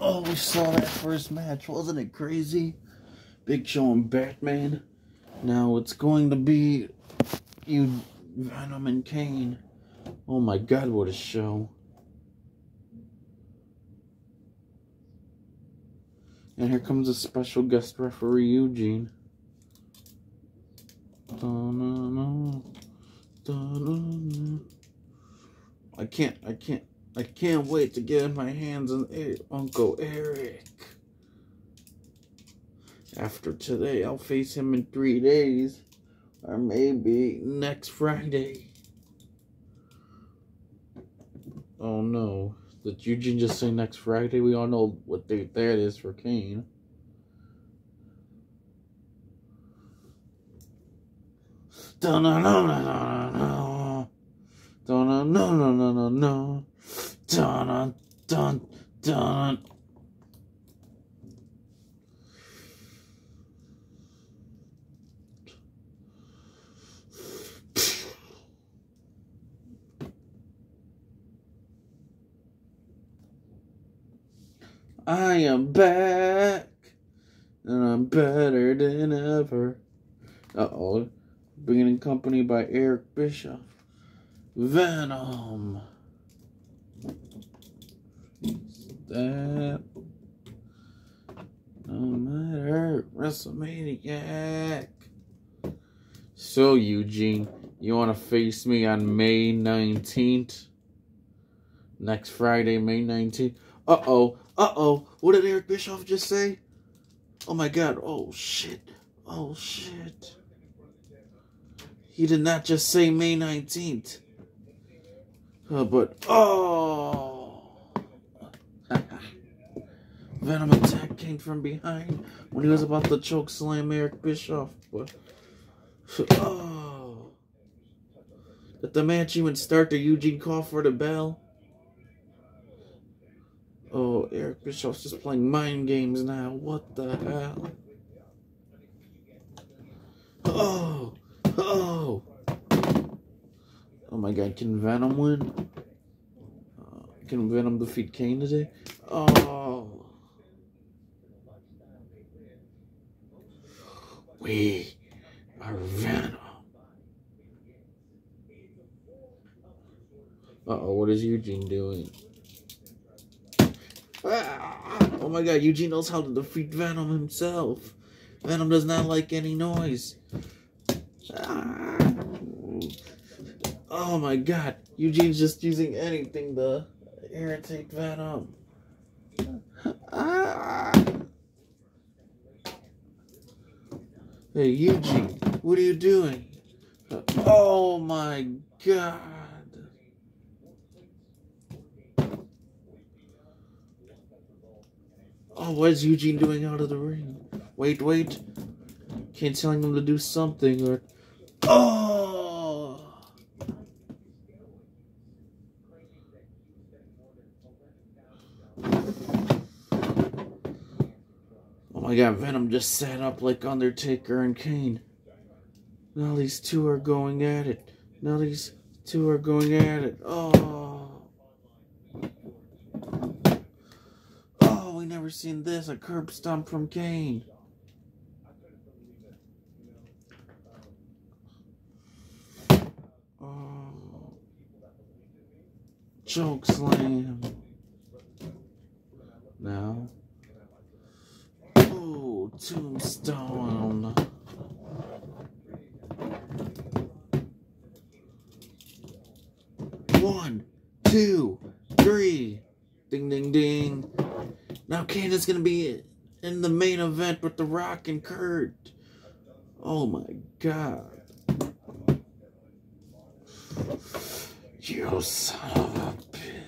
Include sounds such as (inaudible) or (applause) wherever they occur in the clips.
Oh, we saw that first match. Wasn't it crazy? Big Show and Batman. Now it's going to be you, Venom and Kane. Oh my god, what a show. And here comes a special guest referee, Eugene. I can't, I can't, I can't wait to get my hands on Uncle Eric. After today, I'll face him in three days. Or maybe next Friday. Oh no. Did Eugene just say next Friday? We all know what date that is for Kane. Dun dun dun no, no, no, no, no, no. Dun, dun, dun. I am back, and I'm better than ever. Uh oh, being accompanied by Eric Bischoff. Venom. That. No matter. WrestleMania. So, Eugene, you want to face me on May 19th? Next Friday, May 19th? Uh oh. Uh oh. What did Eric Bischoff just say? Oh my god. Oh shit. Oh shit. He did not just say May 19th. Uh, but. Oh. (laughs) Venom attack came from behind when he was about to choke slam Eric Bischoff. But. Oh. Did the match even start? The Eugene call for the bell? Oh, Eric Bischoff's just playing mind games now. What the hell? Oh, oh, oh my God! Can Venom win? Uh, can Venom defeat Kane today? Oh, we are Venom. Uh oh, what is Eugene doing? Oh my god, Eugene knows how to defeat Venom himself. Venom does not like any noise. Oh my god, Eugene's just using anything to irritate Venom. Ah. Hey, Eugene, what are you doing? Oh my god. Oh, what is Eugene doing out of the ring? Wait, wait. Can't telling him to do something or. Oh! My god, Venom just sat up like Undertaker and Kane. Now these two are going at it. Now these two are going at it. Oh. Oh, we never seen this, a curb stomp from Kane. Oh. Choke slam. Now. Tombstone. One, two, three. Ding, ding, ding. Now Candace is gonna be in the main event with The Rock and Kurt. Oh my god. You son of a bitch.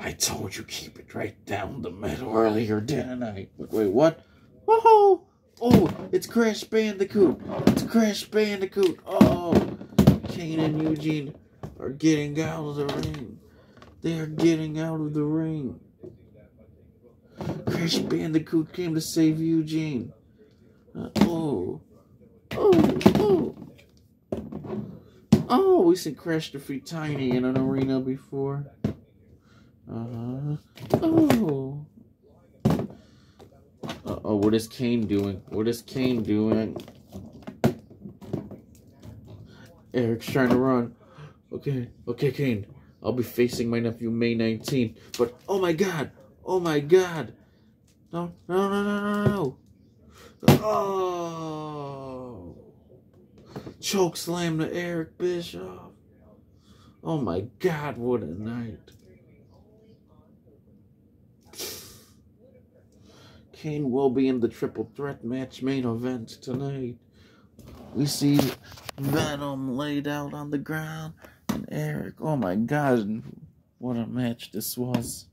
I told you keep it right down the middle earlier, didn't I? Wait, what? Oh, oh, it's Crash Bandicoot. It's Crash Bandicoot. Oh, Kane and Eugene are getting out of the ring. They are getting out of the ring. Crash Bandicoot came to save Eugene. Uh, oh. Oh, oh. Oh, we seen Crash defeat Tiny in an arena before. Uh-huh. oh. Uh oh, what is Kane doing? What is Kane doing? Eric's trying to run. Okay, okay, Kane. I'll be facing my nephew May 19th. But, oh my god! Oh my god! No, no, no, no, no! Oh! Choke slam to Eric Bischoff. Oh my god, what a night. Kane will be in the triple threat match main event tonight. We see Venom laid out on the ground and Eric. Oh my god, what a match this was.